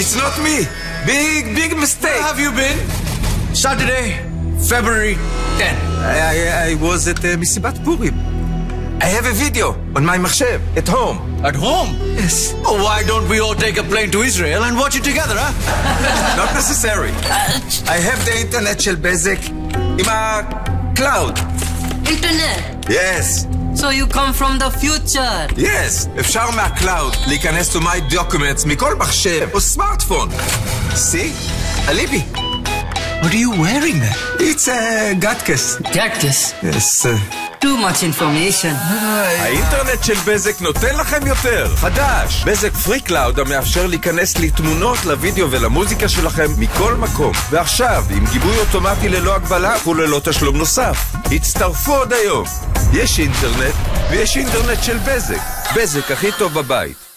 It's not me. Big, big mistake. Where have you been? Saturday, February 10. I, I, I was at uh, מסיבת פורים. I have a video on my מחשב, at home. At home? Yes. Oh, why don't we all take a plane to Israel and watch it together, huh? Not necessary. I have the internet של בזק עם ה-cloud. Internet. Yes, So you come from the future. yes. אפשר מה-cloud להיכנס to my documents מכל מחשב או סמארטפון. See? Alibi. What are you wearing then? It's a גטקס. Gadgets. Yes. Too much information. האינטרנט של בזק נותן לכם יותר. חדש, בזק Free Cloud המאפשר להיכנס לתמונות, לוידאו ולמוזיקה שלכם מכל מקום. ועכשיו, עם גיבוי אוטומטי ללא הגבלה וללא תשלום נוסף. הצטרפו עוד היום. יש אינטרנט ויש אינטרנט של בזק. בזק הכי טוב בבית.